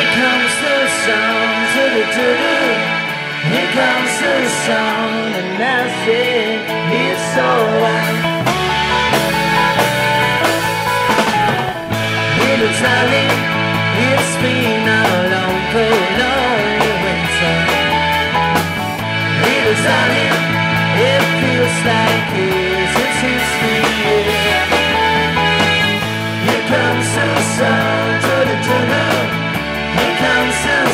comes the song, to the do Here comes the song, and I say it's alright. Little darling, it's been a long, prolonged winter. Little darling, it feels like it's been here.